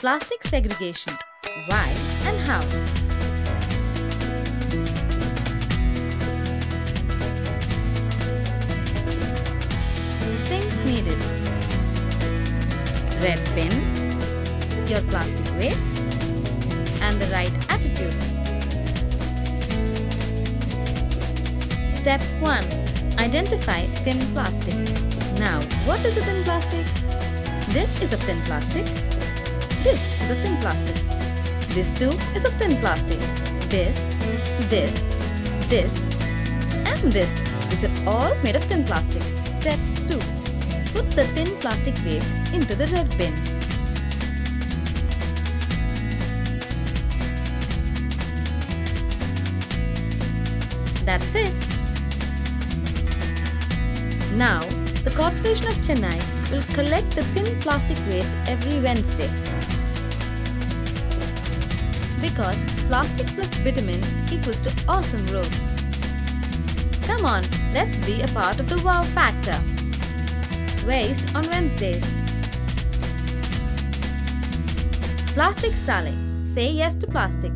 Plastic segregation. Why and how? Things needed. Red bin, your plastic waste, and the right attitude. Step 1. Identify thin plastic. Now, what is a thin plastic? This is a thin plastic. This is of thin plastic. This too is of thin plastic. This, this, this, and this. These are all made of thin plastic. Step 2. Put the thin plastic waste into the red bin. That's it. Now, the Corporation of Chennai will collect the thin plastic waste every Wednesday. Because plastic plus bitumen equals to awesome roads. Come on, let's be a part of the wow factor. Waste on Wednesdays. Plastic Salai. Say yes to plastic.